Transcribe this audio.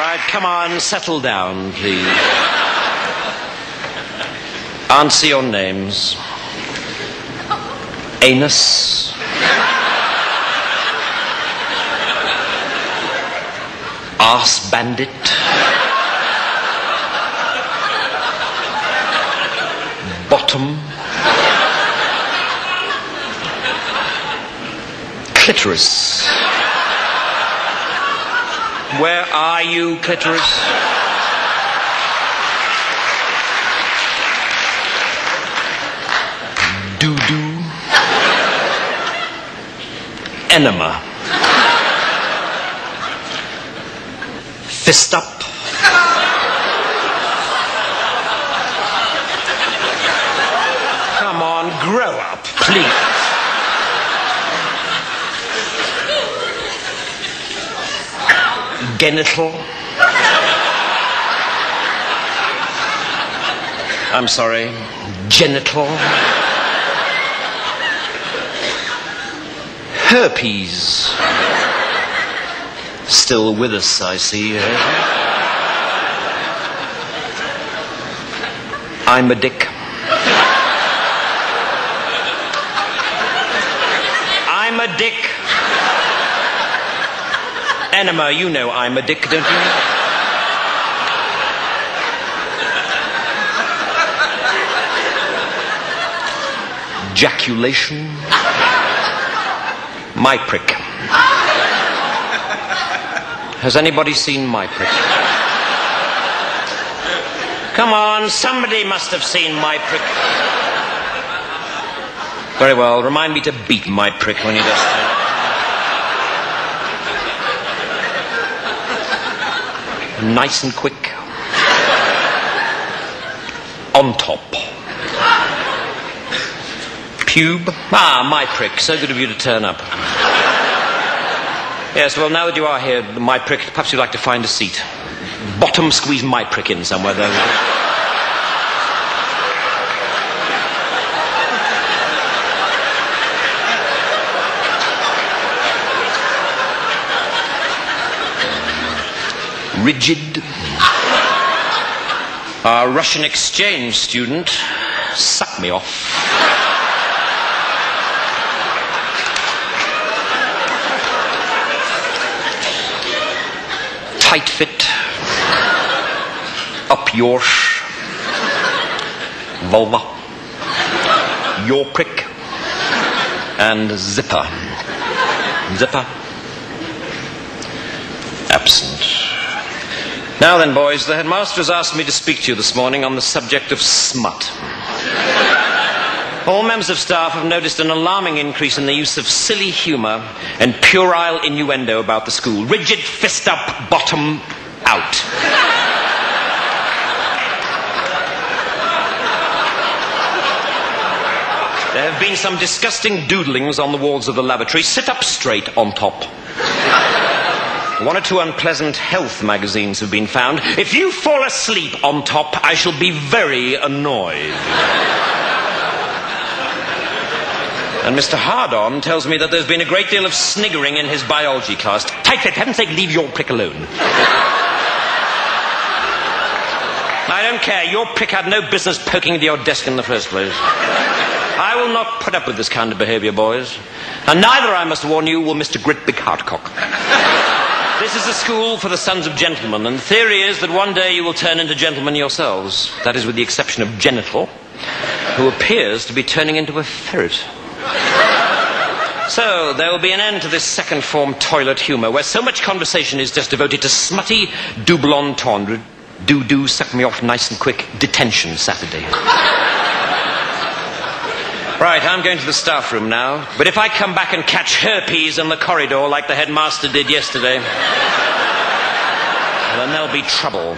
right, come on, settle down, please. Answer your names. Anus. Arse bandit. Bottom. Clitoris. Where are you, clitoris? Doo doo. Enema. Fist up. Come on, grow up, please. Genital. I'm sorry. Genital. Herpes. Still with us, I see. I'm a dick. I'm a dick. Enema, you know I'm a dick, don't you? Ejaculation. My prick. Has anybody seen my prick? Come on, somebody must have seen my prick. Very well, remind me to beat my prick when he does that. Nice and quick. On top. Pube. Ah, my prick. So good of you to turn up. Yes, well, now that you are here, my prick, perhaps you'd like to find a seat. Bottom squeeze my prick in somewhere, though. Rigid. Our Russian exchange student sucked me off. Tight fit. Up your sh- vulva. Your prick. And zipper. Zipper. Absent. Now then, boys, the headmaster has asked me to speak to you this morning on the subject of smut. All members of staff have noticed an alarming increase in the use of silly humour and puerile innuendo about the school. Rigid fist up, bottom out. There have been some disgusting doodlings on the walls of the lavatory. Sit up straight on top. One or two unpleasant health magazines have been found. If you fall asleep on top, I shall be very annoyed. And Mr. Hardon tells me that there's been a great deal of sniggering in his biology class. Tight fit, heaven's sake, leave your prick alone. I don't care. Your prick had no business poking into your desk in the first place. I will not put up with this kind of behavior, boys. And neither, I must warn you, will Mr. Gritbig Hardcock. This is a school for the sons of gentlemen, and the theory is that one day you will turn into gentlemen yourselves. That is, with the exception of Genital, who appears to be turning into a ferret. So, there will be an end to this second form toilet humour, where so much conversation is just devoted to smutty, double entendre, do do, suck me off nice and quick, detention Saturday. Right, I'm going to the staff room now. But if I come back and catch herpes in the corridor like the headmaster did yesterday, then there'll be trouble.